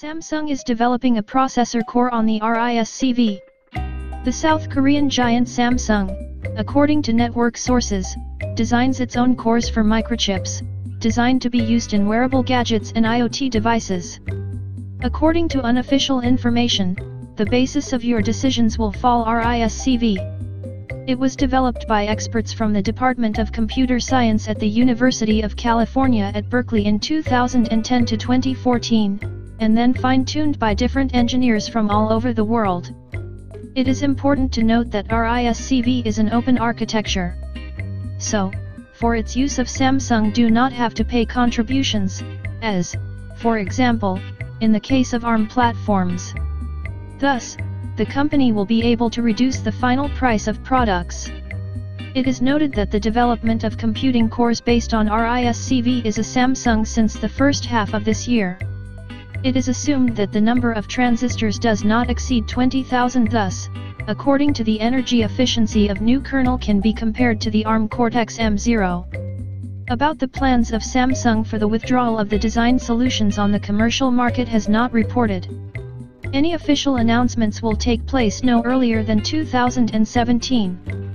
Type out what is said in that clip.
Samsung is developing a processor core on the RISC-V. The South Korean giant Samsung, according to network sources, designs its own cores for microchips, designed to be used in wearable gadgets and IoT devices. According to unofficial information, the basis of your decisions will fall RISC-V. It was developed by experts from the Department of Computer Science at the University of California at Berkeley in 2010 to 2014, and then fine-tuned by different engineers from all over the world. It is important to note that RISC-V is an open architecture. So, for its use of Samsung do not have to pay contributions, as, for example, in the case of ARM platforms. Thus, the company will be able to reduce the final price of products. It is noted that the development of computing cores based on RISC-V is a Samsung since the first half of this year. It is assumed that the number of transistors does not exceed 20,000 thus, according to the energy efficiency of new kernel can be compared to the ARM Cortex-M0. About the plans of Samsung for the withdrawal of the design solutions on the commercial market has not reported. Any official announcements will take place no earlier than 2017.